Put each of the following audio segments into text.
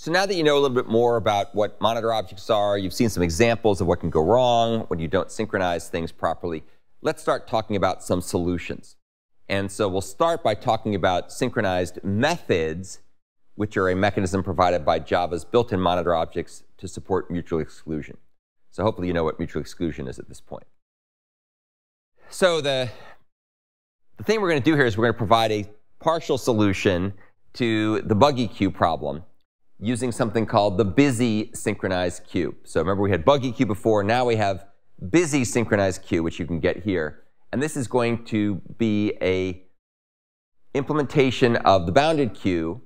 So now that you know a little bit more about what monitor objects are, you've seen some examples of what can go wrong when you don't synchronize things properly, let's start talking about some solutions. And so we'll start by talking about synchronized methods, which are a mechanism provided by Java's built-in monitor objects to support mutual exclusion. So hopefully you know what mutual exclusion is at this point. So the, the thing we're going to do here is we're going to provide a partial solution to the buggy queue problem using something called the busy synchronized queue. So remember we had buggy queue before, now we have busy synchronized queue, which you can get here. And this is going to be a implementation of the bounded queue,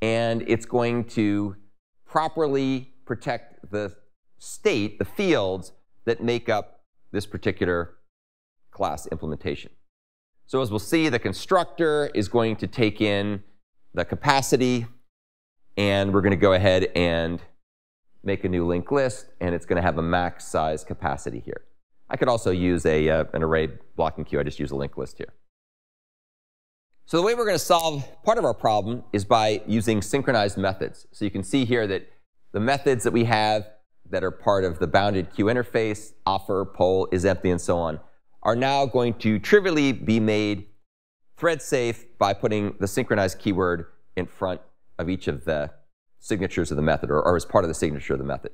and it's going to properly protect the state, the fields that make up this particular class implementation. So as we'll see, the constructor is going to take in the capacity and we're going to go ahead and make a new linked list, and it's going to have a max size capacity here. I could also use a, uh, an array blocking queue. I just use a linked list here. So the way we're going to solve part of our problem is by using synchronized methods. So you can see here that the methods that we have that are part of the bounded queue interface, offer, poll, is empty, and so on, are now going to trivially be made thread safe by putting the synchronized keyword in front of each of the signatures of the method, or, or as part of the signature of the method.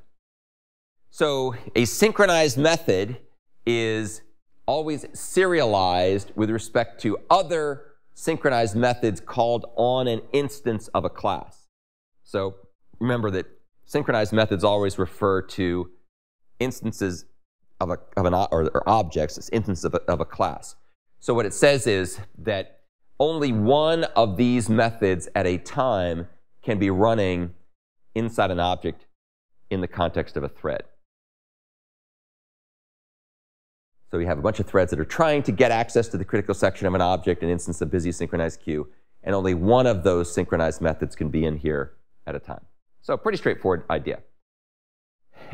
So a synchronized method is always serialized with respect to other synchronized methods called on an instance of a class. So remember that synchronized methods always refer to instances of, a, of an, or, or objects, instances of a, of a class. So what it says is that only one of these methods at a time can be running inside an object in the context of a thread. So we have a bunch of threads that are trying to get access to the critical section of an object, an instance of busy synchronized queue, and only one of those synchronized methods can be in here at a time. So pretty straightforward idea.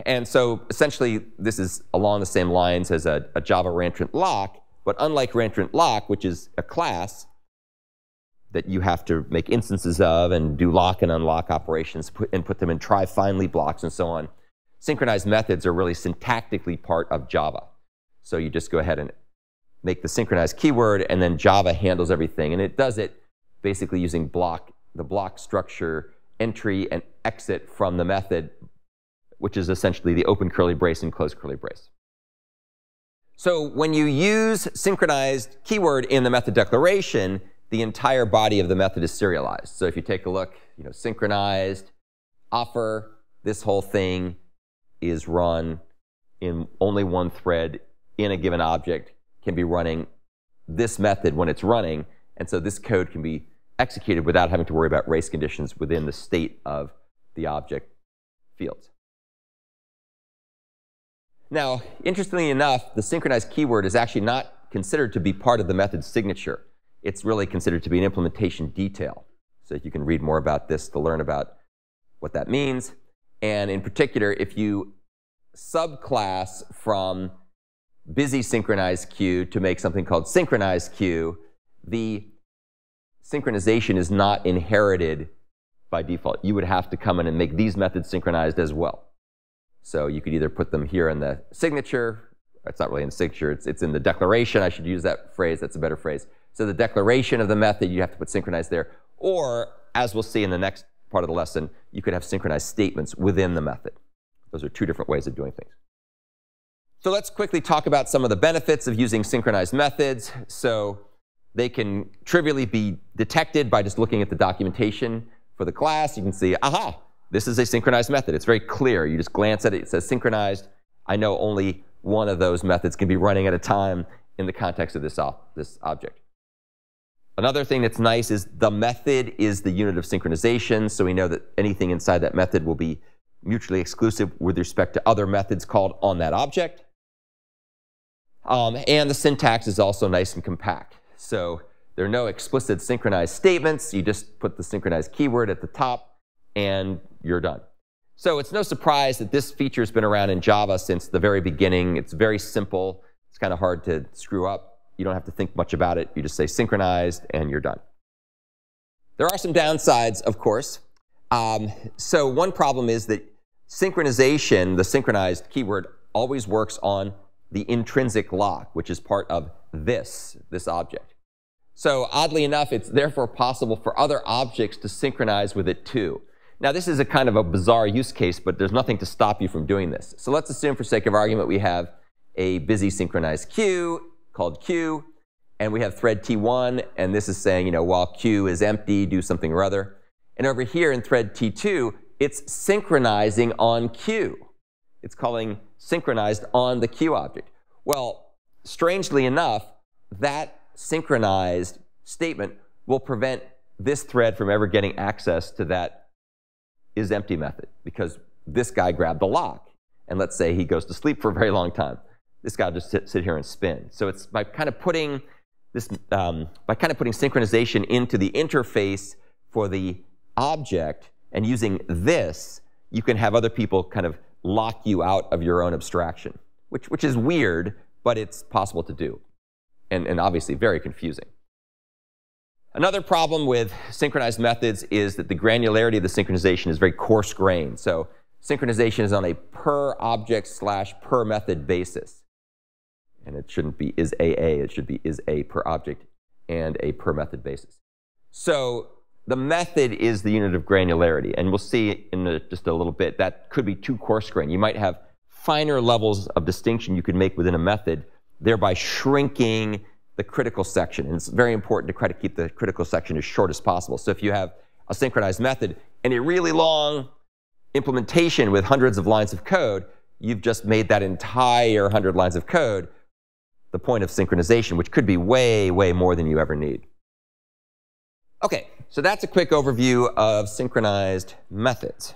And so essentially, this is along the same lines as a, a Java reentrant lock, but unlike reentrant lock, which is a class, that you have to make instances of and do lock and unlock operations put, and put them in try finally blocks and so on. Synchronized methods are really syntactically part of Java. So you just go ahead and make the synchronized keyword, and then Java handles everything. And it does it basically using block, the block structure entry and exit from the method, which is essentially the open curly brace and close curly brace. So when you use synchronized keyword in the method declaration, the entire body of the method is serialized. So if you take a look, you know, synchronized, offer, this whole thing is run in only one thread in a given object, can be running this method when it's running. And so this code can be executed without having to worry about race conditions within the state of the object fields. Now, interestingly enough, the synchronized keyword is actually not considered to be part of the method's signature it's really considered to be an implementation detail. So you can read more about this to learn about what that means. And in particular, if you subclass from busy synchronized queue to make something called synchronized queue, the synchronization is not inherited by default. You would have to come in and make these methods synchronized as well. So you could either put them here in the signature. It's not really in the signature. It's, it's in the declaration. I should use that phrase. That's a better phrase. So the declaration of the method, you have to put synchronized there. Or, as we'll see in the next part of the lesson, you could have synchronized statements within the method. Those are two different ways of doing things. So let's quickly talk about some of the benefits of using synchronized methods. So they can trivially be detected by just looking at the documentation for the class. You can see, aha, this is a synchronized method. It's very clear. You just glance at it, it says synchronized. I know only one of those methods can be running at a time in the context of this, this object. Another thing that's nice is the method is the unit of synchronization, so we know that anything inside that method will be mutually exclusive with respect to other methods called on that object. Um, and the syntax is also nice and compact. So there are no explicit synchronized statements. You just put the synchronized keyword at the top, and you're done. So it's no surprise that this feature has been around in Java since the very beginning. It's very simple. It's kind of hard to screw up. You don't have to think much about it. You just say synchronized and you're done. There are some downsides, of course. Um, so one problem is that synchronization, the synchronized keyword, always works on the intrinsic lock, which is part of this, this object. So oddly enough, it's therefore possible for other objects to synchronize with it too. Now this is a kind of a bizarre use case, but there's nothing to stop you from doing this. So let's assume for sake of argument we have a busy synchronized queue called Q, and we have thread T1, and this is saying, you know, while Q is empty, do something or other. And over here in thread T2, it's synchronizing on Q. It's calling synchronized on the Q object. Well, strangely enough, that synchronized statement will prevent this thread from ever getting access to that is empty method because this guy grabbed the lock. And let's say he goes to sleep for a very long time. This guy will just sit, sit here and spin. So it's by kind of putting this, um, by kind of putting synchronization into the interface for the object and using this, you can have other people kind of lock you out of your own abstraction, which, which is weird, but it's possible to do, and, and obviously very confusing. Another problem with synchronized methods is that the granularity of the synchronization is very coarse grained. So synchronization is on a per object slash per method basis. And it shouldn't be is AA, it should be is a per object and a per method basis. So the method is the unit of granularity. And we'll see in a, just a little bit that could be too coarse grained. You might have finer levels of distinction you could make within a method, thereby shrinking the critical section. And it's very important to try to keep the critical section as short as possible. So if you have a synchronized method and a really long implementation with hundreds of lines of code, you've just made that entire 100 lines of code the point of synchronization, which could be way, way more than you ever need. Okay, so that's a quick overview of synchronized methods.